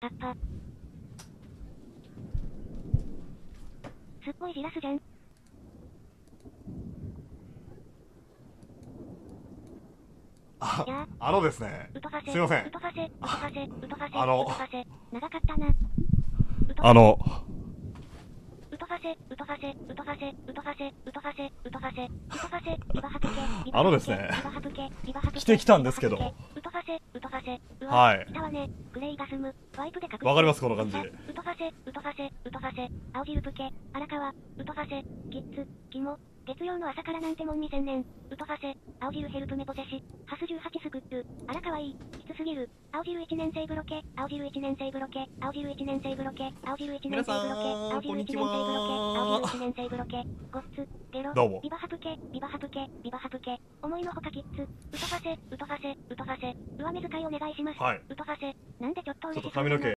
パッパ。すっごいじらすじゃん。あやあのですね。すいませんあの。長かったな。あのあのですね着 てきたんですけどせ、はい。下はね、グレイガスム、ワイプで隠してわかりますこの感じうとはせ、うとはせ、うとはせ、青汁プケ、荒川、うとはせ、キッズ、キモ、月曜の朝からなんてもん未千年、うとはせ、青汁ヘルプメポセシ、ハス18スクップ、荒川いい、きつすぎる、青汁1年生ブロケ、青汁1年生ブロケ、青汁1年生ブロケ、青汁1年生ブロケ、青汁1年生ブロケ、青汁1年生ブロケ、ゴッツ、ゲロ、どうも。ビバハプケ、ビバハプケ、ビバハプケ、思いのほかキッズ、うとはせ、うとはせ、うとはせ、上目遣いお願いします。はい。うとはせ、なんでちょっと嬉しちょっと髪の毛